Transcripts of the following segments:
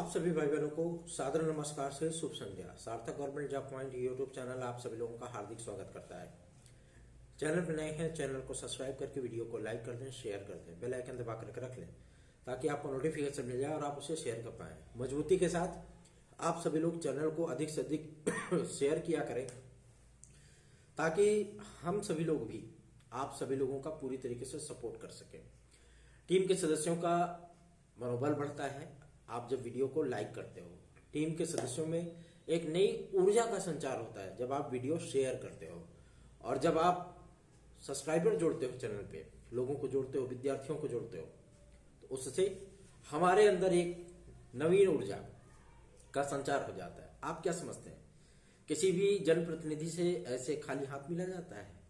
आप सभी भाई बहनों को सादर नमस्कार से शुभ संध्या। Sarthak government job point YouTube channel आप सभी लोगों का हार्दिक स्वागत करता है। चैनल पर नए हैं, चैनल को सब्सक्राइब करके वीडियो को लाइक कर दें, शेयर कर दें, बेल आइकन दबा करके रख लें, ताकि आपको नोटिफिकेशन मिल जाए और आप उसे शेयर कर पाए। मजबूती के साथ आप सभी लोग चैनल को अधिक से अधिक शेयर किया करें, ताकि हम सभी लोग भी, आप सभी लोगों का पूरी तरीके से सपोर्ट कर सकें। टीम के सदस्यों का मनोबल बढ़ता है आप जब वीडियो को लाइक करते हो टीम के सदस्यों में एक नई ऊर्जा का संचार होता है, जब आप वीडियो शेयर करते हो। और जब आप सब्सक्राइबर जोड़ते हो चैनल पे, लोगों को जोड़ते हो, विद्यार्थियों को जोड़ते हो तो उससे हमारे अंदर एक नवीन ऊर्जा का संचार हो जाता है। आप क्या समझते हैं? किसी भी जनप्रतिनिधि से ऐसे खाली हाथ मिला जाता है?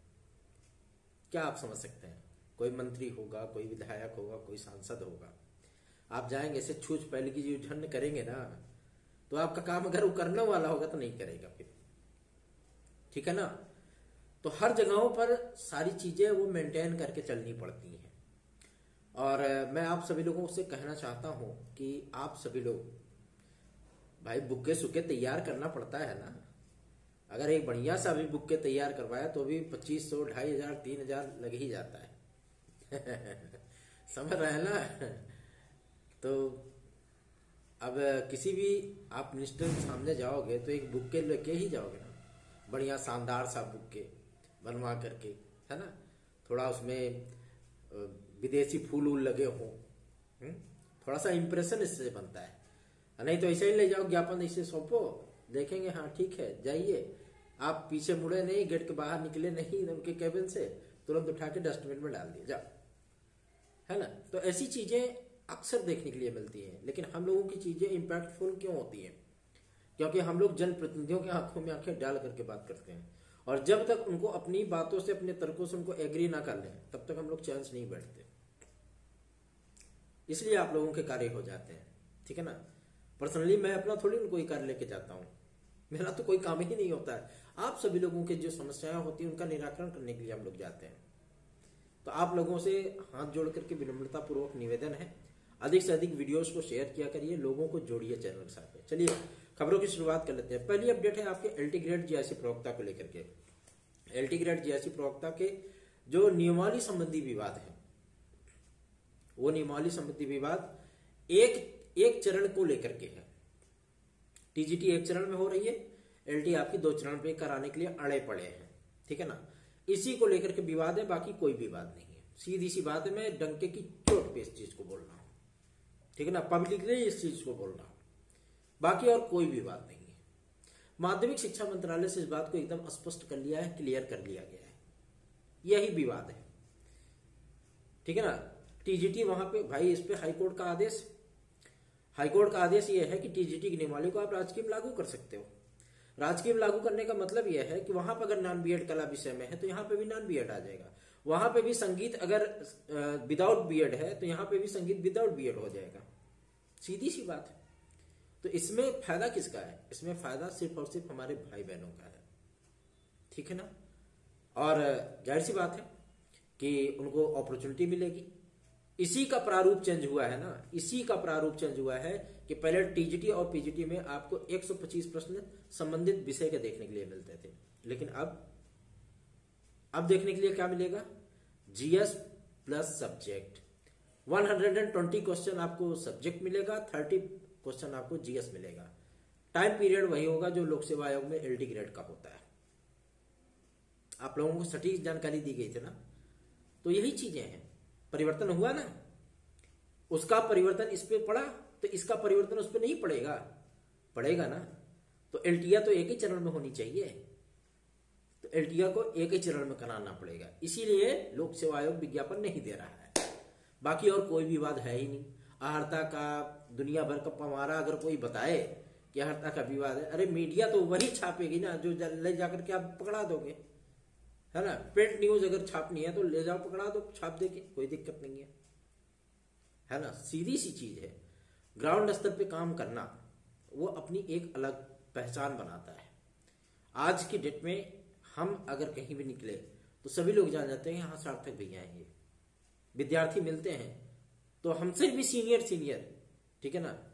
क्या आप समझ सकते हैं? कोई मंत्री होगा, कोई विधायक होगा, कोई सांसद होगा। आप जाएँगे ऐसे छूछ पहले की झंड करेंगे ना तो आपका काम अगर वो करने वाला होगा तो नहीं करेगा फिर। ठीक है ना? तो हर जगहों पर सारी चीज़ें वो मेंटेन करके चलनी पड़ती हैं। और मैं आप सभी लोगों से कहना चाहता हूँ कि आप सभी लोग, भाई बुक्के सुके तैयार करना पड़ता है ना? अगर एक बढ़िया सा भी बुक्के तैयार करवाया तो भी पच्चीस सौ, ढाई हज़ार, तीन हज़ार लग ही जाता है। समझ रहे हैं ना? तो अब किसी भी आप मिनिस्टर के सामने जाओगे तो एक बुक के लेके ही जाओगे ना। बढ़िया शानदार सा बुक के बनवा करके, है ना? थोड़ा उसमें विदेशी फूल उल लगे हों थोड़ा सा इम्प्रेशन इससे बनता है। नहीं तो ऐसे ही ले जाओ, ज्ञापन ऐसे सौंपो, देखेंगे हाँ ठीक है, जाइए। आप पीछे मुड़े नहीं, गेट के बाहर निकले नहीं, उनके केबिन से, तुरंत उठा के डस्टबिन में डाल दिए, जाओ। है ना? तो ऐसी चीज़ें अक्सर देखने के लिए मिलती हैं। लेकिन हम लोगों की चीज़ें इम्पैक्टफुल क्यों होती हैं? क्योंकि हम लोग जनप्रतिनिधियों के आँखों में आँखें डाल करके बात करते हैं। और जब तक उनको अपनी बातों से, अपने तर्कों से उनको एग्री ना कर लें, तब तक हम लोग चैन से नहीं बैठते इसलिए आप लोगों के कार्य हो जाते हैं। ठीक है ना? पर्सनली मैं अपना थोड़ी उनको कार्य लेके जाता हूँ। मेरा तो कोई काम ही नहीं होता है। आप सभी लोगों के जो समस्याएँ होती हैं, उनका निराकरण करने के लिए हम लोग जाते हैं। तो आप लोगों से हाथ जोड़ करके विनम्रता पूर्वक निवेदन है। अधिक से अधिक वीडियोस को शेयर किया करिए, लोगों को जोड़िए चैनल के साथ चलिए, खबरों की शुरुआत कर लेते हैं। पहली अपडेट है आपके एल्टी ग्रेड जीआईसी प्रवक्ता को लेकर के। एल्टी ग्रेड जीआईसी प्रवक्ता के जो नियमावली संबंधी विवाद है, वो नियमावली संबंधी विवाद एक एक चरण को लेकर के है। टीजीटी एक चरण में हो रही है एलटी आपकी दो चरण पे कराने के लिए अड़े पड़े हैं, ठीक है ना? इसी को लेकर के विवाद है, बाकी कोई विवाद नहीं है। सीधी सी बात है, मैं डंके की चोट पे इस चीज़ को बोल रहा हूँ। ठीक है ना? पब्लिकली इस चीज़ को बोल रहा हूँ। बाकी और कोई भी बात नहीं है। माध्यमिक शिक्षा मंत्रालय से इस बात को एकदम स्पष्ट कर लिया है क्लियर कर लिया गया है। यही विवाद है। ठीक है ना? टीजीटी वहाँ पे, भाई, इस पे हाईकोर्ट का आदेश। हाईकोर्ट का आदेश यह है कि टीजीटी की नियमावली को आप राजकीय लागू कर सकते हो। राजकीय लागू करने का मतलब यह है कि वहाँ पर अगर नॉन बीएड कला विषय में है तो यहाँ पे भी नॉन बीएड आ जाएगा। वहाँ पे भी संगीत अगर विदाउट बीएड है तो यहाँ पे भी संगीत विदाउट बीएड हो जाएगा। सीधी सी बात है। तो इसमें फ़ायदा किसका है? इसमें फ़ायदा सिर्फ़ और सिर्फ़ हमारे भाई बहनों का है। ठीक है ना? और, ज़ाहिर सी बात है कि उनको अपॉर्चुनिटी मिलेगी। इसी का प्रारूप चेंज हुआ है ना? इसी का प्रारूप चेंज हुआ है कि पहले टीजीटी और पीजीटी में आपको 125 प्रश्न संबंधित विषय के देखने के लिए मिलते थे। लेकिन अब अब देखने के लिए क्या मिलेगा? जीएस प्लस सब्जेक्ट 120 क्वेश्चन आपको सब्जेक्ट मिलेगा 30 क्वेश्चन आपको जीएस मिलेगा. टाइम पीरियड वही होगा जो लोक सेवा आयोग में एलटी ग्रेड का होता है. आप लोगों को सटीक जानकारी दी गई थी ना? तो यही चीज़ें हैं। परिवर्तन हुआ ना? उसका परिवर्तन इस पर पड़ा तो इसका परिवर्तन उस पर नहीं पड़ेगा। पड़ेगा ना? तो एलटीआ तो एक ही चरण में होनी चाहिए। तो एलटीआ को एक ही चरण में कराना पड़ेगा। इसीलिए लोक सेवा आयोग विज्ञापन नहीं दे रहा है। बाकी और कोई विवाद है ही नहीं। आहर्ता का दुनिया भर का पमारा अगर कोई बताए कि आहर्ता का विवाद है, अरे मीडिया तो वही छापेगी ना, जो ले जाकर के आप पकड़ा दोगे। है ना? प्रिंट न्यूज़ अगर छापनी है तो ले जाओ, पकड़ा दो, छाप देके कोई दिक्कत नहीं है। है ना? सीधी सी चीज़ है। ग्राउंड स्तर पे काम करना, वो अपनी एक अलग पहचान बनाता है। आज की डेट में हम अगर कहीं भी निकले तो सभी लोग जान जाते हैं हाँ सार्थक भैया हैं ये। विद्यार्थी मिलते हैं तो हमसे भी सीनियर सीनियर ठीक है ना?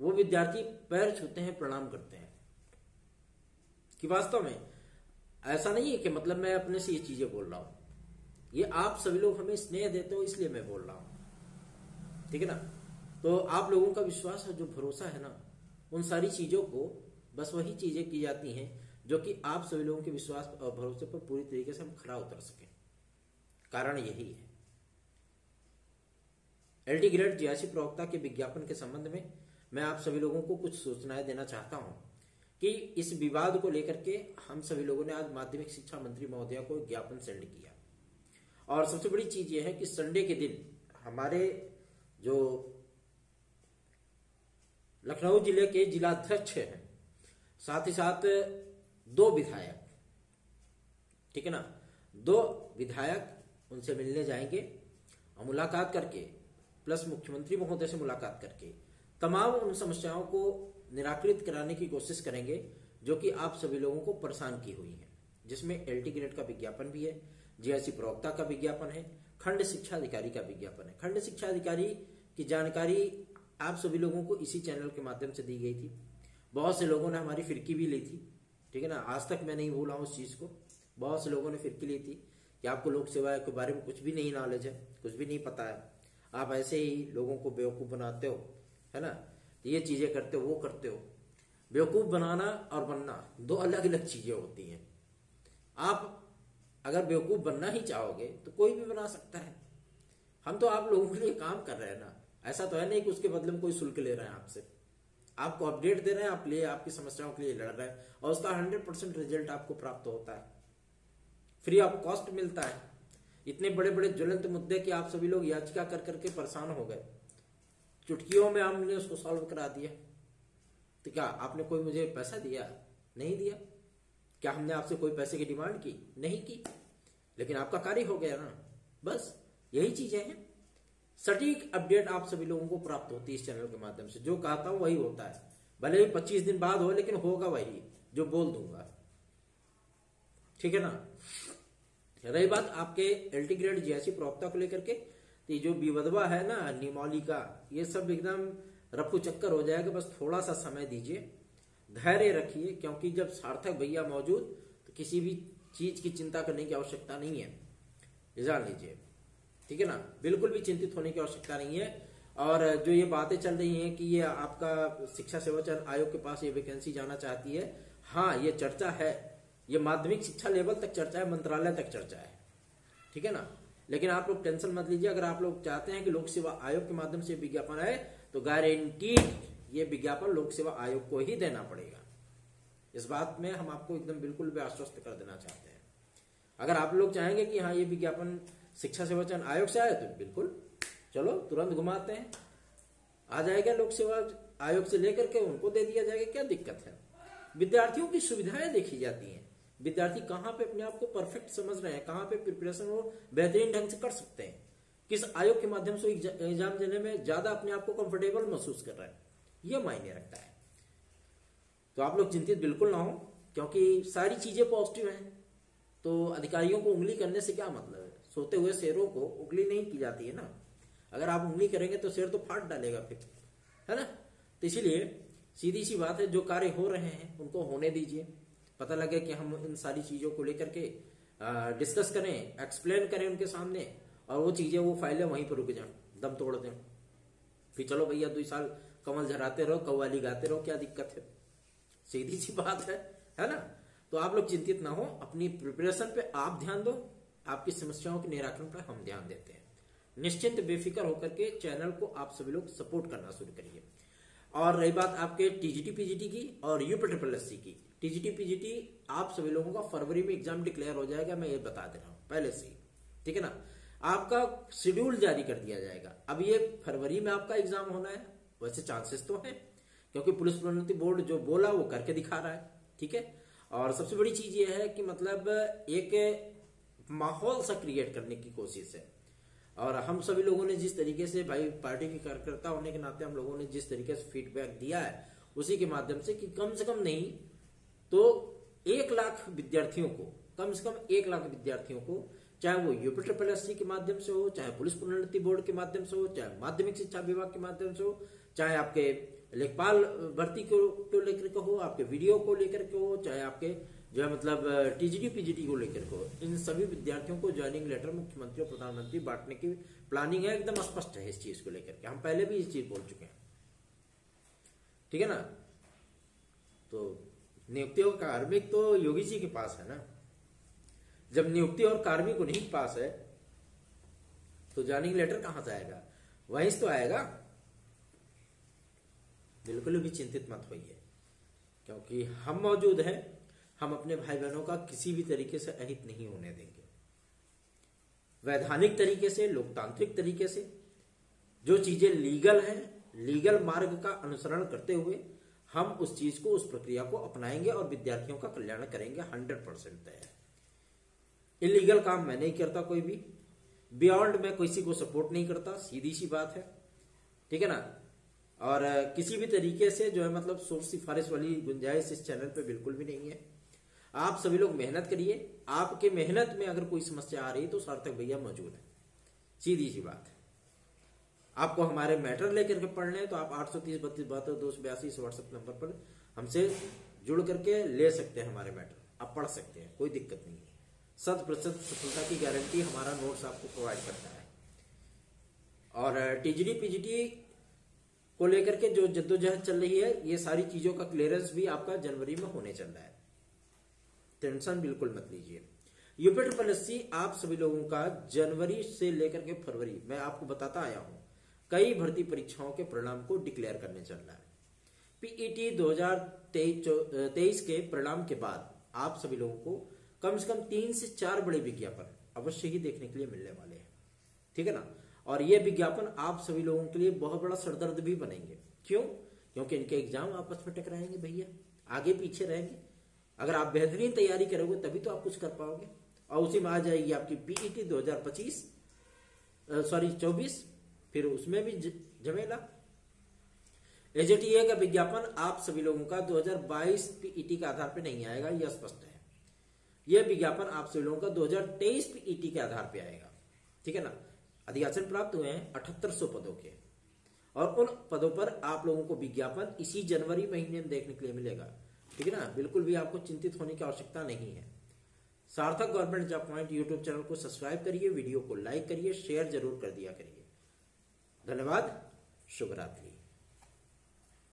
वो विद्यार्थी पैर छूते हैं, प्रणाम करते हैं। कि वास्तव में, ऐसा नहीं है कि मतलब मैं अपने से ये चीज़ें बोल रहा हूँ। ये आप सभी लोग हमें स्नेह देते हो, इसलिए मैं बोल रहा हूँ। ठीक है ना? तो आप लोगों का विश्वास और जो भरोसा है ना, उन सारी चीज़ों को, बस वही चीज़ें की जाती हैं जो कि आप सभी लोगों के विश्वास और भरोसे पर पूरी तरीके से हम खड़ा उतर सके। कारण यही है। एलटी ग्रेड जियासी प्रवक्ता के विज्ञापन के संबंध में मैं आप सभी लोगों को कुछ सूचनाएँ देना चाहता हूँ कि इस विवाद को लेकर के हम सभी लोगों ने आज माध्यमिक शिक्षा मंत्री महोदया को ज्ञापन सेंड किया। और सबसे बड़ी चीज़ यह है कि संडे के दिन हमारे जो लखनऊ ज़िले के जिलाध्यक्ष हैं, साथ ही साथ दो विधायक। ठीक है ना? दो विधायक उनसे मिलने जाएँगे और मुलाकात करके, प्लस मुख्यमंत्री महोदय से मुलाकात करके, तमाम उन समस्याओं को निराकृत कराने की कोशिश करेंगे, जो कि आप सभी लोगों को परेशान की हुई है। जिसमें एलटी ग्रेड का विज्ञापन भी है जीआईसी प्रवक्ता का विज्ञापन है, खंड शिक्षा अधिकारी का विज्ञापन है। खंड शिक्षा अधिकारी की जानकारी आप सभी लोगों को इसी चैनल के माध्यम से दी गई थी। बहुत से लोगों ने हमारी फिरकी भी ली थी। ठीक है ना? आज तक मैं नहीं भूला उस चीज़ को। बहुत से लोगों ने फिरकी ली थी कि आपको लोक सेवा के बारे में कुछ भी नहीं नॉलेज है, कुछ भी नहीं पता है। आप ऐसे ही लोगों को बेवकूफ़ बनाते हो, है ना? तो ये चीज़ें करते हो, वो करते हो। बेवकूफ़ बनाना और बनना दो अलग अलग चीज़ें होती हैं। आप अगर बेवकूफ़ बनना ही चाहोगे तो कोई भी बना सकता है। हम तो आप लोगों के लिए काम कर रहे हैं ना। ऐसा तो है नहीं कि उसके बदले में कोई शुल्क ले रहे हैं आपसे। आपको अपडेट दे रहे हैं, आप लिए आपकी समस्याओं के लिए लड़ रहे हैं। और उसका हंड्रेड परसेंट रिज़ल्ट आपको प्राप्त होता है। फ्री ऑफ़ कॉस्ट मिलता है। इतने बड़े बड़े ज्वलंत मुद्दे कि आप सभी लोग याचिका कर करके परेशान हो गए। चुटकियों में हमने उसको सॉल्व करा दिया। तो क्या आपने कोई मुझे पैसा दिया? नहीं दिया। क्या हमने आपसे कोई पैसे की डिमांड की? नहीं की। लेकिन आपका कार्य हो गया ना। बस, यही चीज़ें हैं। सटीक अपडेट आप सभी लोगों को प्राप्त होती है इस चैनल के माध्यम से। जो कहता हूँ वही होता है। भले ही पच्चीस दिन बाद हो, लेकिन होगा वही, जो बोल दूँगा। ठीक है ना? रही बात आपके एल्टी ग्रेड प्रवक्ता को लेकर के तो जो विवधवा है ना निमौली का ये सब एकदम रफू चक्कर हो जाएगा। बस थोड़ा सा समय दीजिए, धैर्य रखिए, क्योंकि जब सार्थक भैया मौजूद तो किसी भी चीज़ की चिंता करने की आवश्यकता नहीं है। जान लीजिए। ठीक है ना? बिल्कुल भी चिंतित होने की आवश्यकता नहीं है। और जो ये बातें चल रही हैं कि ये आपका शिक्षा सेवा चयन आयोग के पास ये वैकेंसी जाना चाहती है हाँ ये चर्चा है। ये माध्यमिक शिक्षा लेवल तक चर्चा है, मंत्रालय तक चर्चा है। ठीक है ना? लेकिन आप लोग टेंशन मत लीजिए। अगर आप लोग चाहते हैं कि लोक सेवा आयोग के माध्यम से विज्ञापन आए तो गारंटीड ये विज्ञापन लोक सेवा आयोग को ही देना पड़ेगा। इस बात में हम आपको एकदम बिल्कुल भी आश्वस्त कर देना चाहते हैं। अगर आप लोग चाहेंगे कि हाँ ये विज्ञापन शिक्षा सेवा चयन आयोग से आए तो बिल्कुल। चलो, तुरंत घुमाते हैं। आ जाएगा लोक सेवा आयोग से लेकर के उनको दे दिया जाएगा। क्या दिक्कत है? विद्यार्थियों की सुविधाएँ देखी जाती हैं। विद्यार्थी कहाँ पे अपने आप को परफेक्ट समझ रहे हैं? कहाँ पे प्रिपरेशन वो बेहतरीन ढंग से कर सकते हैं? किस आयोग के माध्यम से एग्ज़ाम देने में ज़्यादा अपने आप को कंफर्टेबल महसूस कर रहा है? ये मायने रखता है। तो आप लोग चिंतित बिल्कुल ना हो, क्योंकि सारी चीज़ें पॉजिटिव हैं। तो अधिकारियों को उंगली करने से क्या मतलब? सोते हुए शेरों को उंगली नहीं की जाती है ना। अगर आप उंगली करेंगे तो शेर तो फाट डालेगा फिर, है ना? तो इसीलिए सीधी सी बात है, जो कार्य हो रहे हैं, उनको होने दीजिए। पता लगे कि हम इन सारी चीज़ों को लेकर के डिस्कस करें एक्सप्लेन करें उनके सामने, और वो चीज़ें, वो फाइलें वहीं पर रुक जाए, दम तोड़ दें। फिर चलो भैया, दो साल कमल झराते रहो, कव्वाली गाते रहो, क्या दिक्कत है? सीधी सी बात है है ना? तो आप लोग चिंतित ना हो, अपनी प्रिपरेशन पे आप ध्यान दो। आपकी समस्याओं के निराकरण पर हम ध्यान देते हैं। निश्चिंत, बेफिक्र होकर के चैनल को आप सभी लोग सपोर्ट करना शुरू करिए। और रही बात आपके टीजीटी, पीजीटी की और यूपी ट्रिपल एस की। टीजीटी, पीजीटी, आप सभी लोगों का फरवरी में एग्ज़ाम डिक्लेयर हो जाएगा, मैं ये बता दे रहा हूँ, पहले से ठीक है ना? आपका शेड्यूल जारी कर दिया जाएगा। अब ये फरवरी में आपका एग्ज़ाम होना है, वैसे चांसेस तो है, क्योंकि पुलिस प्रोन्नति बोर्ड जो बोला वो करके दिखा रहा है, ठीक है? और सबसे बड़ी चीज़ ये है कि मतलब एक माहौल सा क्रिएट करने की कोशिश है। और हम सभी लोगों ने जिस तरीके से भाई पार्टी के कार्यकर्ता होने के नाते हम लोगों ने जिस तरीके से फीडबैक दिया है उसी के माध्यम से कि कम से कम नहीं तो एक लाख विद्यार्थियों को कम से कम एक लाख विद्यार्थियों को चाहे वो यूपी ट्रिपल एस के माध्यम से हो चाहे पुलिस प्रोन्नति बोर्ड के माध्यम से हो चाहे माध्यमिक शिक्षा विभाग के माध्यम से हो चाहे आपके लेखपाल भर्ती को, को लेकर के हो आपके वीडियो को लेकर के हो चाहे आपके जो है मतलब टीजीडी पीजीटी को लेकर को। इन सभी विद्यार्थियों को ज्वाइनिंग लेटर मुख्यमंत्री और प्रधानमंत्री बांटने की प्लानिंग है, एकदम स्पष्ट है इस चीज़ को लेकर के। हम पहले भी इस चीज़ बोल चुके हैं। ठीक है ना? तो नियुक्ति और कार्मिक तो योगी जी के पास है ना? जब नियुक्ति और कार्मिक उन्हीं पास है तो ज्वाइनिंग लेटर कहाँ से आएगा? वहीं से तो आएगा। बिल्कुल भी चिंतित मत होइए, क्योंकि हम मौजूद हैं हम अपने भाई बहनों का किसी भी तरीके से अहित नहीं होने देंगे। वैधानिक तरीके से, लोकतांत्रिक तरीके से, जो चीज़ें लीगल हैं, लीगल मार्ग का अनुसरण करते हुए हम उस चीज़ को, उस प्रक्रिया को अपनाएँगे और विद्यार्थियों का कल्याण करेंगे, हंड्रेड परसेंट तय इलीगल काम मैं नहीं करता कोई भी। बियॉन्ड मैं किसी को सपोर्ट नहीं करता, सीधी सी बात है। ठीक है ना? और, किसी भी तरीके से जो है मतलब सोच सिफारिश वाली गुंजाइश इस चैनल पे बिल्कुल भी नहीं है। आप सभी लोग मेहनत करिए। आपके मेहनत में अगर कोई समस्या आ रही है तो सार्थक भैया मौजूद है। सीधी सी बात है। आपको हमारे मैटर लेकर के पढ़ने तो आप आठ सौ तीस बत्तीस बहत्तर दो सौ बयासी व्हाट्सएप नंबर पर हमसे जुड़ करके ले सकते हैं हमारे मैटर। आप पढ़ सकते हैं, कोई दिक्कत नहीं है। शत प्रतिशत सफलता की गारंटी हमारा नोट्स आपको प्रोवाइड करता है। और टीजीडी पीजीटी को लेकर के जो जद्दोजहद चल रही है, ये सारी चीज़ों का क्लियरेंस भी आपका जनवरी में होने चल रहा है। टेंशन बिल्कुल मत लीजिए। यूपी ट्रिपल एस आप सभी लोगों का जनवरी से लेकर के फरवरी, मैं आपको बताता आया हूँ, कई भर्ती परीक्षाओं के परिणाम को डिक्लेयर करने चल रहा है। पीईटी 2023 के परिणाम के बाद आप सभी लोगों को कम से कम तीन से चार बड़े विज्ञापन अवश्य ही देखने के लिए मिलने वाले हैं। ठीक है ना? और ये विज्ञापन आप सभी लोगों के लिए बहुत बड़ा सरदर्द भी बनेंगे। क्यों? क्योंकि इनके एग्ज़ाम आपस में टकराएँगे भैया। आगे पीछे रहेंगे। अगर आप बेहतरीन तैयारी करोगे, तभी तो आप कुछ कर पाओगे। और उसी में आ जाएगी आपकी पीईटी 2025 सॉरी 24 फिर उसमें भी झमेला एजेटीए का विज्ञापन आप सभी लोगों का 2022 पीईटी के आधार पर नहीं आएगा, यह स्पष्ट है। यह विज्ञापन आप सभी लोगों का 2023 पीईटी के आधार पर आएगा। ठीक है ना? अधियाचन प्राप्त हुए हैं अठहत्तर पदों के। और उन पदों पर आप लोगों को विज्ञापन इसी जनवरी महीने में देखने के लिए मिलेगा। ठीक है ना? बिल्कुल भी आपको चिंतित होने की आवश्यकता नहीं है। Sarthak government job point YouTube channel को सब्सक्राइब करिए, वीडियो को लाइक करिए, शेयर ज़रूर कर दिया करिए। धन्यवाद शुभ रात्रि